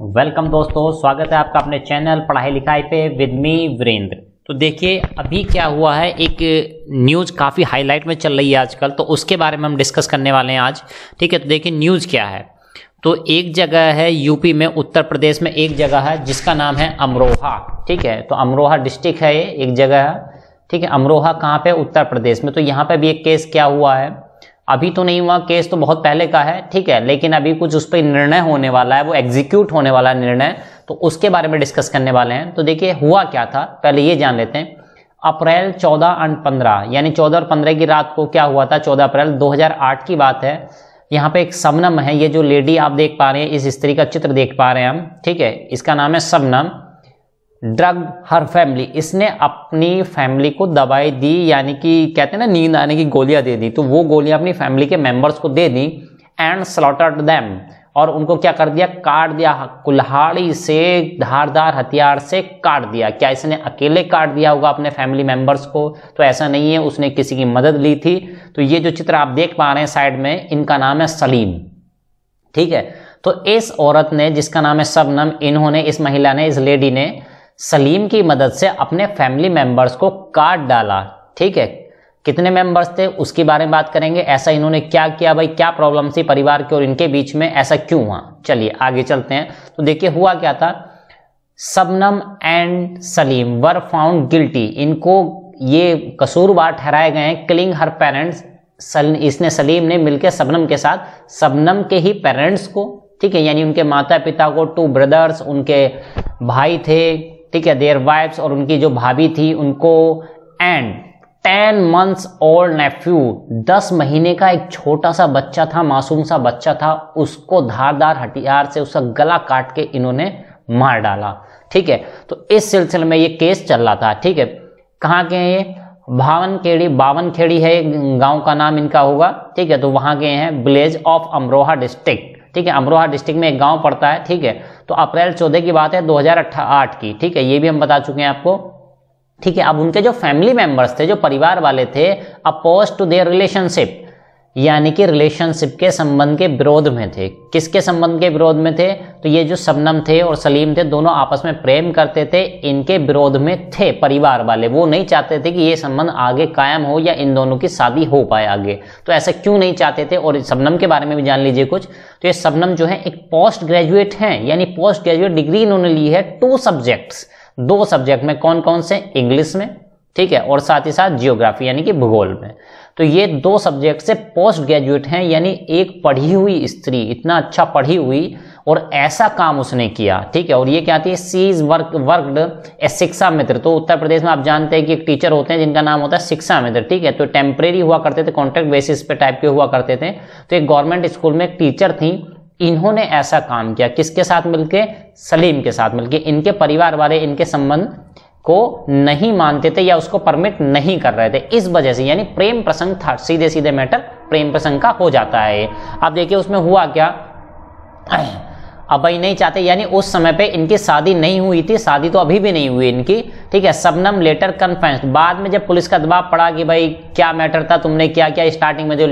Welcome दोस्तों, स्वागत है आपका अपने चैनल पढ़ाई लिखाई पे विद मी वीरेंद्र। तो देखिए, अभी क्या हुआ है, एक न्यूज़ काफ़ी हाईलाइट में चल रही है आजकल तो उसके बारे में हम डिस्कस करने वाले हैं आज। ठीक है तो देखिए न्यूज़ क्या है। तो एक जगह है यूपी में, उत्तर प्रदेश में एक जगह है, जिसका नाम है अमरोहा। ठीक है तो अमरोहा डिस्ट्रिक्ट है ये, एक जगह है। ठीक है, अमरोहा कहाँ पे? उत्तर प्रदेश में। तो यहाँ पे भी एक केस क्या हुआ है अभी तो नहीं हुआ केस तो बहुत पहले का है, ठीक है, लेकिन अभी कुछ उस पर निर्णय होने वाला है, वो एग्जीक्यूट होने वाला निर्णय तो उसके बारे में डिस्कस करने वाले हैं। तो देखिए, हुआ क्या था? पहले ये जान लेते हैं। अप्रैल 14 एंड 15 यानी 14 और 15 की रात को क्या हुआ था? 14 अप्रैल 2008 की बात है। यहाँ पे एक सबनम है, ये जो लेडी आप देख पा रहे हैं, इस स्त्री का चित्र देख पा रहे हैं हम, ठीक है, इसका नाम है सबनम ड्रग हर फैमिली, इसने अपनी फैमिली को दवाई दी, यानी कि कहते हैं ना, नींद आने की गोलियाँ दे दी तो वो गोलियाँ अपनी फैमिली के मेंबर्स को दे दी एंड स्लॉटर्ड दैम और उनको क्या कर दिया? काट दिया, कुल्हाड़ी से, धारदार हथियार से काट दिया। क्या इसने अकेले काट दिया होगा अपने फैमिली मेंबर्स को? तो ऐसा नहीं है, उसने किसी की मदद ली थी। तो ये जो चित्र आप देख पा रहे हैं साइड में, इनका नाम है सलीम। ठीक है? तो इस औरत ने, जिसका नाम है सबनम, इन्होंने, इस महिला ने, इस लेडी ने सलीम की मदद से अपने फैमिली मेंबर्स को काट डाला। ठीक है? कितने मेंबर्स थे? उसके बारे में बात करेंगे। ऐसा इन्होंने क्या किया भाई? क्या प्रॉब्लम थी परिवार के और इनके बीच में? ऐसा क्यों हुआ? चलिए आगे चलते हैं। तो देखिए हुआ क्या था? Shabnam and Salim were found guilty इनको ये कसूरवार ठहराए गए हैं। किलिंग हर पेरेंट्स सल, इसने सलीम ने मिलकर सबनम के साथ सबनम के ही पेरेंट्स को ठीक है? यानी उनके माता पिता को टू ब्रदर्स उनके भाई थे ठीक है देयर वाइफ्स और उनकी जो भाभी थी, उनको and ten months old nephew दस महीने का एक छोटा सा बच्चा था, मासूम सा बच्चा था, उसको धारदार हथियार से, उसका गला काट के इन्होंने मार डाला। ठीक है तो इस सिलसिले में ये केस चल रहा था। ठीक है, कहाँ के हैं ये? भावन खेड़ी बावन खेड़ी है, गाँव का नाम इनका होगा। ठीक है तो वहाँ के हैं विलेज ऑफ़ अमरोहा डिस्ट्रिक्ट ठीक है, अमरोहा डिस्ट्रिक्ट में एक गाँव पड़ता है, ठीक है? तो अप्रैल चौदह की बात है, दो की, ठीक है? ये भी हम बता चुके हैं आपको, ठीक है? अब उनके जो फैमिली मेंबर्स थे, जो परिवार वाले थे अपोज टू देयर रिलेशनशिप यानी कि रिलेशनशिप के संबंध के विरोध में थे। किसके संबंध के विरोध में थे? तो ये जो सबनम थे और सलीम थे, दोनों आपस में प्रेम करते थे, इनके विरोध में थे परिवार वाले। वो नहीं चाहते थे कि ये संबंध आगे कायम हो या इन दोनों की शादी हो पाए आगे। तो ऐसा क्यों नहीं चाहते थे? और सबनम के बारे में भी जान लीजिए कुछ। तो ये सबनम जो है, एक पोस्ट ग्रेजुएट हैं, यानी पोस्ट ग्रेजुएट डिग्री इन्होंने ली है टू सब्जेक्ट्स दो सब्जेक्ट में कौन कौन से? इंग्लिश में। ठीक है? और साथ ही साथ जियोग्राफी यानी कि भूगोल में। तो ये दो सब्जेक्ट से पोस्ट ग्रेजुएट हैं, यानी एक पढ़ी हुई स्त्री, इतना अच्छा पढ़ी हुई और ऐसा काम उसने किया, ठीक है? और ये क्या है she is work worked a Shiksha Mitra. तो उत्तर प्रदेश में आप जानते हैं कि एक टीचर होते हैं जिनका नाम होता है शिक्षा मित्र, ठीक है? तो टेम्परेरी हुआ करते थे कॉन्ट्रैक्ट बेसिस पे टाइप के हुआ करते थे। तो एक गवर्नमेंट स्कूल में एक टीचर थी, इन्होंने ऐसा काम किया। किसके साथ मिलके? सलीम के साथ मिलके। इनके परिवार वाले, इनके संबंध को नहीं मानते थे या उसको परमिट नहीं कर रहे थे। इस वजह से, यानी प्रेम प्रसंग था सीधे सीधे मैटर प्रेम प्रसंग का हो जाता है। अब देखिए, उसमें हुआ क्या? अब भाई नहीं चाहते, यानी उस समय पे इनकी शादी नहीं हुई थी, शादी तो अभी भी नहीं हुई इनकी, ठीक है? सबनम लेटर कन्फेंस बाद में जब पुलिस का दबाव पड़ा कि भाई क्या मैटर था, तुमने क्या क्या स्टार्टिंग में जो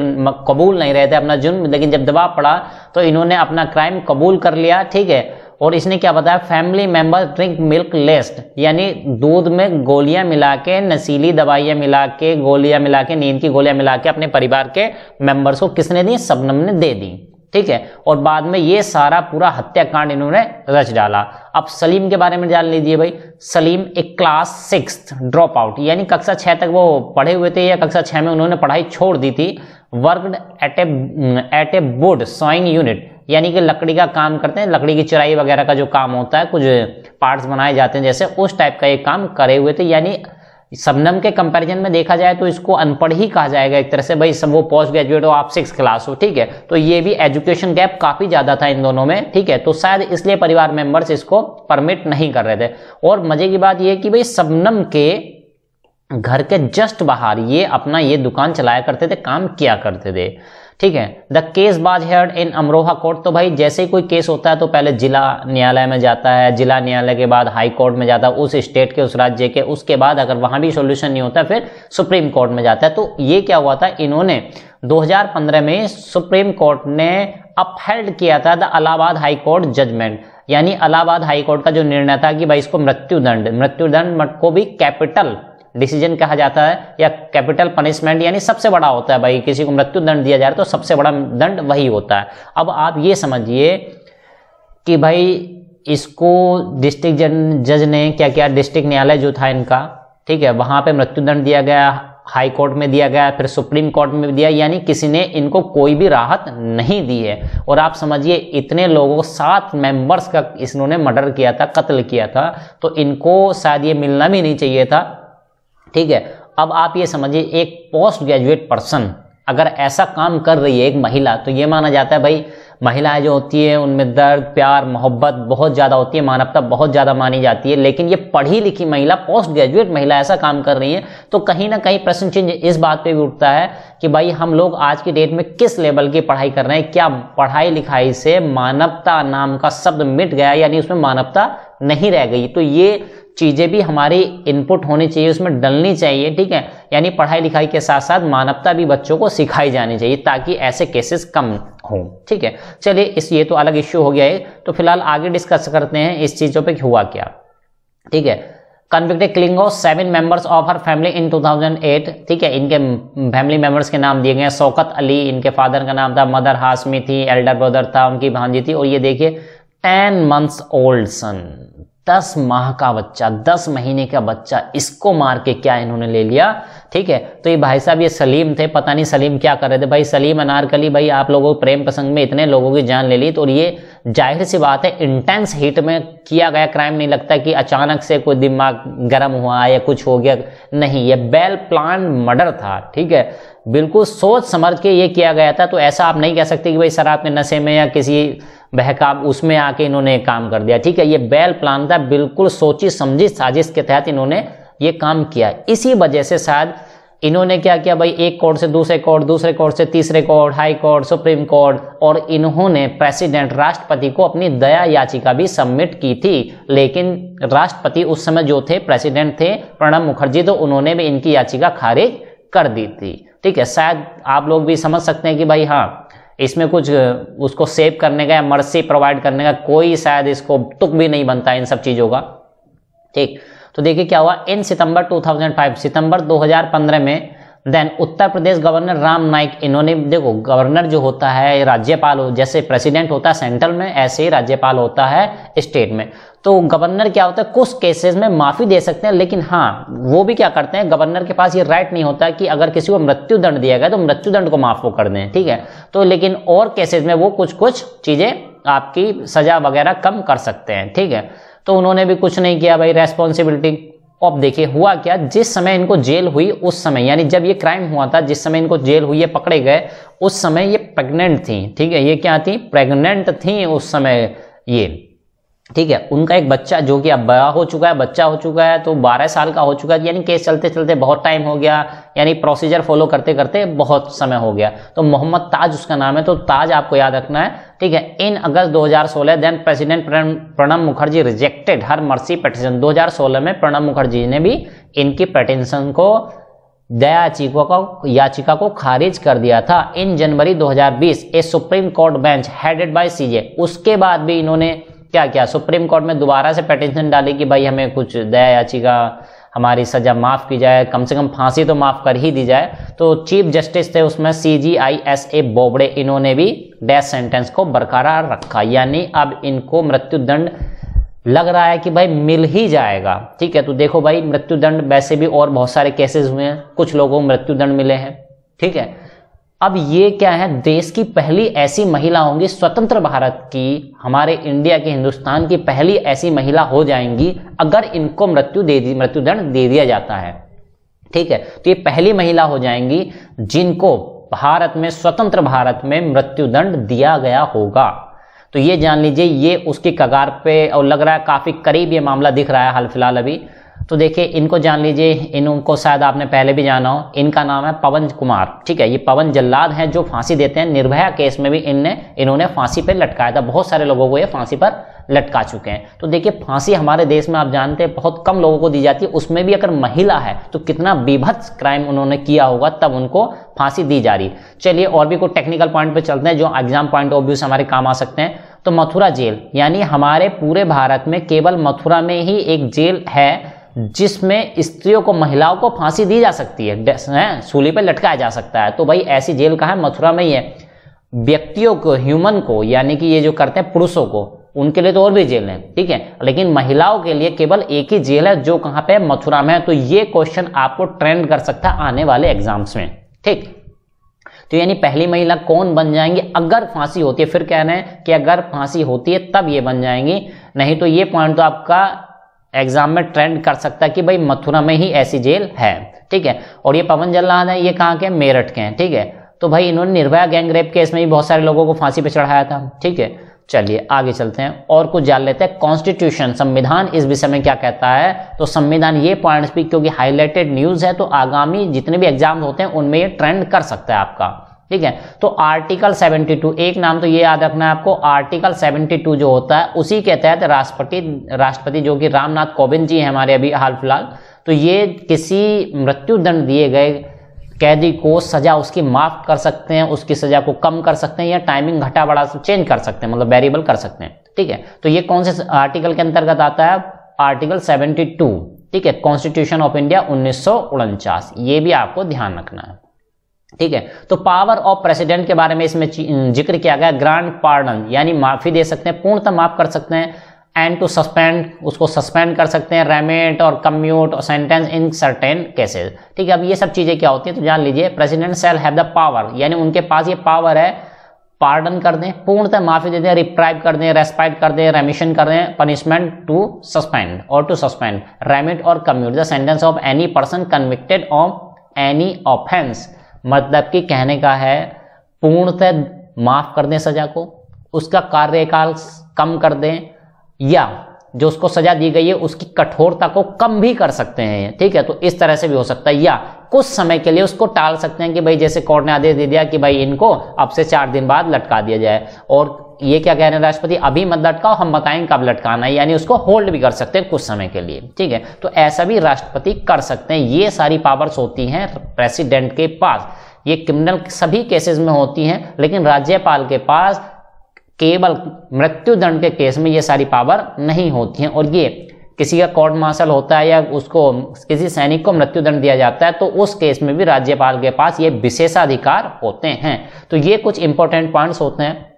कबूल नहीं रहे थे अपना जुर्म, लेकिन जब दबाव पड़ा तो इन्होंने अपना क्राइम कबूल कर लिया, ठीक है? और इसने क्या बताया? Family member drink milk lest यानी दूध में गोलियाँ मिला के, नशीली दवाइयाँ मिला के, गोलियाँ मिला के, नींद की गोलियाँ मिला के अपने परिवार के मेंबर्स को किसने दी? सबनम ने दे दी। ठीक है? और बाद में ये सारा पूरा हत्याकांड इन्होंने रच डाला। अब सलीम के बारे में जान लीजिए भाई। सलीम एक क्लास सिक्स ड्रॉप आउट यानी कक्षा छह तक वो पढ़े हुए थे या कक्षा छह में उन्होंने पढ़ाई छोड़ दी थी। Worked at a at a wood sawing unit यानी कि लकड़ी का काम करते हैं, लकड़ी की चुराई वगैरह का जो काम होता है, कुछ पार्ट्स बनाए जाते हैं, जैसे उस टाइप का एक काम करे हुए थे। यानी सबनम के कंपैरिजन में देखा जाए तो इसको अनपढ़ ही कहा जाएगा। एक तरह से भाई, सब वो पोस्ट ग्रेजुएट हो, आप सिक्स क्लास हो, ठीक है? तो ये भी एजुकेशन गैप काफ़ी ज़्यादा था इन दोनों में, ठीक है? तो शायद इसलिए परिवार मेंबर्स इसको परमिट नहीं कर रहे थे। और मज़े की बात ये कि भाई, सबनम के घर के जस्ट बाहर ये अपना ये दुकान चलाया करते थे, काम किया करते थे। ठीक है? The case was heard in Amroha court तो भाई, जैसे कोई केस होता है तो पहले जिला न्यायालय में जाता है। जिला न्यायालय के बाद हाई कोर्ट में जाता है, उस स्टेट के, उस राज्य के। उसके बाद अगर वहाँ भी सोल्यूशन नहीं होता, फिर सुप्रीम कोर्ट में जाता है। तो ये क्या हुआ था? इन्होंने 2015 में सुप्रीम कोर्ट ने अपहेल्ड किया था the Allahabad high court judgment यानी अलाहाबाद हाई कोर्ट का जो निर्णय था कि भाई, इसको मृत्युदंड मृत्युदंड को भी कैपिटल डिसीज़न कहा जाता है, या कैपिटल पनिशमेंट यानी सबसे बड़ा होता है। भाई किसी को मृत्यु दंड दिया जा रहा है तो सबसे बड़ा दंड वही होता है। अब आप ये समझिए कि भाई इसको डिस्ट्रिक्ट जज ने क्या किया डिस्ट्रिक्ट न्यायालय जो था इनका, ठीक है, वहाँ पे मृत्युदंड दिया गया, हाई कोर्ट में दिया गया, फिर सुप्रीम कोर्ट में दिया, यानी किसी ने इनको कोई भी राहत नहीं दी है। और आप समझिए इतने लोगों, सात मेंबर्स का इन्होंने मर्डर किया था, कत्ल किया था तो इनको शायद ये मिलना भी नहीं चाहिए था। ठीक है? अब आप ये समझिए, एक पोस्ट ग्रेजुएट पर्सन अगर ऐसा काम कर रही है एक महिला तो ये माना जाता है भाई, महिलाएँ जो होती है, उनमें दर्द, प्यार, मोहब्बत बहुत ज़्यादा होती है, मानवता बहुत ज़्यादा मानी जाती है, लेकिन ये पढ़ी लिखी महिला पोस्ट ग्रेजुएट महिला ऐसा काम कर रही है तो कहीं ना कहीं प्रश्न चिन्ह इस बात पे भी उठता है कि भाई, हम लोग आज की डेट में किस लेवल की पढ़ाई कर रहे हैं, क्या पढ़ाई लिखाई से मानवता नाम का शब्द मिट गया, यानी उसमें मानवता नहीं रह गई। तो ये चीज़ें भी हमारी इनपुट होनी चाहिए, उसमें डलनी चाहिए, ठीक है? यानी पढ़ाई लिखाई के साथ साथ मानवता भी बच्चों को सिखाई जानी चाहिए ताकि ऐसे केसेस कम हो, ठीक है? चलिए, इस ये तो अलग इश्यू हो गया है। तो फ़िलहाल आगे डिस्कस करते हैं इस चीज़ों पर हुआ क्या, ठीक है? Convicted killing seven members of her family in 2008 ठीक है? इनके फैमिली मेंबर्स के नाम दिए गए हैं। शौकत अली, इनके फादर का नाम था, मदर हाशमी थी एल्डर ब्रदर था, उनकी भांजी थी। और ये देखिए टेन मंथ्स ओल्ड सन दस माह का बच्चा, दस महीने का बच्चा, इसको मार के क्या इन्होंने ले लिया? ठीक है? तो ये भाई साहब ये सलीम थे, पता नहीं सलीम क्या कर रहे थे। भाई सलीम अनारकली, भाई आप लोगों प्रेम प्रसंग में इतने लोगों की जान ले ली तो और ये ज़ाहिर सी बात है इंटेंस हीट में किया गया क्राइम नहीं लगता कि अचानक से कोई दिमाग गर्म हुआ या कुछ हो गया। नहीं, ये बेल प्लान मर्डर था, ठीक है? बिल्कुल सोच समझ के ये किया गया था तो ऐसा आप नहीं कह सकते कि भाई शराब के नशे में या किसी बहकाम उसमें आके इन्होंने काम कर दिया, ठीक है? ये बेल प्लान था, बिल्कुल सोची समझी साजिश के तहत इन्होंने ये काम किया। इसी वजह से शायद इन्होंने क्या किया भाई? एक कोर्ट से दूसरे कोर्ट दूसरे कोर्ट से तीसरे court high court supreme court और इन्होंने प्रेसिडेंट राष्ट्रपति को अपनी दया याचिका भी सबमिट की थी। लेकिन राष्ट्रपति उस समय जो थे प्रेसिडेंट थे, प्रणब मुखर्जी तो उन्होंने भी इनकी याचिका खारिज कर दी थी। ठीक है, शायद आप लोग भी समझ सकते हैं कि भाई हाँ इसमें कुछ, उसको सेव करने का या मर्सी प्रोवाइड करने का कोई शायद इसको तुक भी नहीं बनता इन सब चीज़ों का। ठीक तो देखिए क्या हुआ? इन सितंबर 2005 सितंबर 2015 में देन उत्तर प्रदेश गवर्नर राम नाइक इन्होंने, देखो, गवर्नर जो होता है राज्यपाल हो, जैसे प्रेसिडेंट होता है सेंट्रल में, ऐसे ही राज्यपाल होता है स्टेट में। तो गवर्नर क्या होता है? कुछ केसेस में माफ़ी दे सकते हैं, लेकिन हाँ वो भी क्या करते हैं? गवर्नर के पास ये राइट नहीं होता कि अगर किसी को मृत्यु दंड दिया गया तो मृत्यु दंड को माफ़ कर दें, ठीक है? तो लेकिन और केसेस में वो कुछ कुछ चीज़ें आपकी सजा वगैरह कम कर सकते हैं, ठीक है? तो उन्होंने भी कुछ नहीं किया भाई रेस्पॉन्सिबिलिटी अब देखिए, हुआ क्या? जिस समय इनको जेल हुई, उस समय, यानी जब ये क्राइम हुआ था, जिस समय इनको जेल हुई है पकड़े गए, उस समय ये प्रेग्नेंट थी, ठीक है? ये क्या थी? प्रेग्नेंट थी उस समय ये। ठीक है, उनका एक बच्चा जो कि अब बड़ा हो चुका है, बच्चा हो चुका है तो 12 साल का हो चुका है, यानी केस चलते चलते बहुत टाइम हो गया, यानी प्रोसीजर फॉलो करते करते बहुत समय हो गया। तो मोहम्मद ताज उसका नाम है तो ताज आपको याद रखना है, ठीक है, in August 2016 then president Pranab Mukherjee rejected her mercy petition 2016 में प्रणब मुखर्जी ने भी इनकी पटिशन को दया याचिका को याचिका को खारिज कर दिया था। In January 2020 a supreme court bench headed by CJ उसके बाद भी इन्होंने क्या क्या सुप्रीम कोर्ट में दोबारा से पटिशन डाली कि भाई हमें कुछ दया याचिका, हमारी सजा माफ़ की जाए, कम से कम फांसी तो माफ़ कर ही दी जाए। तो चीफ जस्टिस थे उसमें सी जी आई एस ए बोबड़े, इन्होंने भी डेथ सेंटेंस को बरकरार रखा। यानी अब इनको मृत्युदंड लग रहा है कि भाई मिल ही जाएगा। ठीक है तो देखो भाई, मृत्युदंड वैसे भी और बहुत सारे केसेस हुए हैं। कुछ लोगों को मृत्युदंड मिले हैं। ठीक है अब ये क्या है? देश की पहली ऐसी महिला होंगी, स्वतंत्र भारत की, हमारे इंडिया के हिंदुस्तान की पहली ऐसी महिला हो जाएँगी, अगर इनको मृत्यु दे दी, मृत्युदंड दे दिया जाता है। ठीक है? तो ये पहली महिला हो जाएँगी जिनको भारत में, स्वतंत्र भारत में मृत्युदंड दिया गया होगा। तो ये जान लीजिए, ये उसकी कगार पे, और लग रहा है काफ़ी करीब ये मामला दिख रहा है हाल फ़िलहाल अभी। तो देखिए, इनको जान लीजिए। इनको शायद आपने पहले भी जाना हो। इनका नाम है पवन कुमार। ठीक है, ये पवन जल्लाद हैं जो फांसी देते हैं। निर्भया केस में भी इनने, इन्होंने फांसी पर लटकाया था। बहुत सारे लोगों को ये फांसी पर लटका चुके हैं। तो देखिए, फांसी हमारे देश में आप जानते हैं, बहुत कम लोगों को दी जाती है। उसमें भी अगर महिला है तो कितना बीभत्स क्राइम उन्होंने किया होगा, तब उनको फांसी दी जा रही। चलिए, और भी कोई टेक्निकल पॉइंट पे चलते हैं, जो एग्ज़ाम पॉइंट ऑफ़ व्यू से हमारे काम आ सकते हैं। तो मथुरा जेल, यानी हमारे पूरे भारत में केवल मथुरा में ही एक जेल है जिसमें स्त्रियों को, महिलाओं को फांसी दी जा सकती है। सूली पर लटकाया जा सकता है। तो भाई ऐसी जेल कहा है? मथुरा में ही है। व्यक्तियों को ह्यूमन को, यानी कि ये जो करते हैं पुरुषों को, उनके लिए तो और भी जेल है, ठीक है? लेकिन महिलाओं के लिए केवल एक ही जेल है जो कहाँ पे मथुरा में है। तो ये क्वेश्चन आपको ट्रेंड कर सकता है आने वाले एग्ज़ाम्स में, ठीक? तो यानी पहली महिला कौन बन जाएँगी? अगर फांसी होती है, फिर कह रहे हैं कि अगर फांसी होती है, तब ये बन जाएँगी। नहीं तो ये पॉइंट तो आपका एग्ज़ाम में ट्रेंड कर सकता है कि भाई मथुरा में ही ऐसी जेल है, ठीक है? और ये पवन जल्लाद है, ये कहाँ के मेरठ के हैं, ठीक है? तो भाई इन्होंने निर्भया गैंग रेप केस में भी बहुत सारे लोगों को फांसी पर चढ़ाया था, ठीक है? चलिए, आगे चलते हैं और कुछ जान लेते हैं। कॉन्स्टिट्यूशन संविधान, इस विषय में क्या कहता है? तो संविधान ये पॉइंट्स भी, क्योंकि हाईलाइटेड न्यूज़ है तो आगामी जितने भी एग्ज़ाम होते हैं, उनमें ये ट्रेंड कर सकता है आपका। ठीक है? तो आर्टिकल 72 एक नाम तो ये याद रखना है आपको आर्टिकल 72 जो होता है, उसी के तहत राष्ट्रपति राष्ट्रपति जो कि रामनाथ कोविंद जी हैं हमारे अभी हाल फ़िलहाल तो ये किसी मृत्यु दंड दिए गए कैदी को सजा उसकी माफ़ कर सकते हैं, उसकी सजा को कम कर सकते हैं या टाइमिंग घटा बढ़ा चेंज कर सकते हैं मतलब वेरिएबल कर सकते हैं, ठीक है? तो ये कौन से आर्टिकल के अंतर्गत आता है? आर्टिकल 72 ठीक है? कॉन्स्टिट्यूशन ऑफ़ इंडिया उन्नीस सौ उनचास, ये भी आपको ध्यान रखना है। ठीक है? तो पावर ऑफ़ प्रेसिडेंट के बारे में इसमें ज़िक्र किया गया ग्रांड पार्डन यानी माफ़ी दे सकते हैं, पूर्णतः माफ़ कर सकते हैं एंड टू सस्पेंड उसको सस्पेंड कर सकते हैं रेमेट और कम्यूट और सेंटेंस इन सर्टेन केसेस ठीक है, अब ये सब चीज़ें क्या होती है? तो जान लीजिए president shall have the power यानी उनके पास ये पावर है पार्डन कर दें, पूर्णतः माफ़ी दे दें रिप्राइव कर दें रेस्पाइट कर दें रेमिशन कर दें पनिशमेंट टू सस्पेंड और टू सस्पेंड रेमिट और commute the sentence of any person convicted of any offence मतलब कि कहने का है, पूर्णतः माफ़ कर दें सजा को, उसका कार्यकाल कम कर दें, या जो उसको सजा दी गई है, उसकी कठोरता को कम भी कर सकते हैं, ठीक है? तो इस तरह से भी हो सकता है, या कुछ समय के लिए उसको टाल सकते हैं कि भाई जैसे कोर्ट ने आदेश दे दिया कि भाई इनको अब से चार दिन बाद लटका दिया जाए। और ये क्या कह रहे हैं राष्ट्रपति? अभी मत लटकाओ, हम बताएँगे कब लटकाना है। यानी उसको होल्ड भी कर सकते हैं कुछ समय के लिए। ठीक है? तो ऐसा भी राष्ट्रपति कर सकते हैं। ये सारी पावर्स होती हैं प्रेसिडेंट के पास। ये क्रिमिनल सभी केसेस में होती हैं, लेकिन राज्यपाल के पास केवल मृत्यु दंड के केस में ये सारी पावर नहीं होती हैं। और ये किसी का कोर्ट मार्शल होता है या उसको, किसी सैनिक को मृत्युदंड दिया जाता है तो उस केस में भी राज्यपाल के पास ये विशेषाधिकार होते हैं। तो ये कुछ इंपॉर्टेंट पॉइंट्स होते हैं।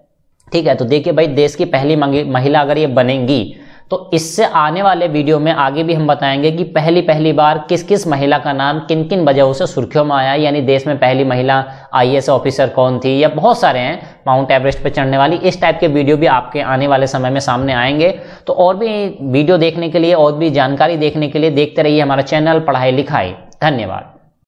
ठीक है तो देखिए भाई, देश की पहली महिला अगर ये बनेंगी तो इससे आने वाले वीडियो में आगे भी हम बताएँगे कि पहली पहली बार किस किस महिला का नाम किन किन वजहों से सुर्खियों में आया यानी देश में पहली महिला आईएएस ऑफिसर कौन थी या बहुत सारे हैं, माउंट एवरेस्ट पर चढ़ने वाली। इस टाइप के वीडियो भी आपके आने वाले समय में सामने आएँगे। तो और भी वीडियो देखने के लिए और भी जानकारी देखने के लिए देखते रहिए हमारा चैनल पढ़ाई लिखाई। धन्यवाद।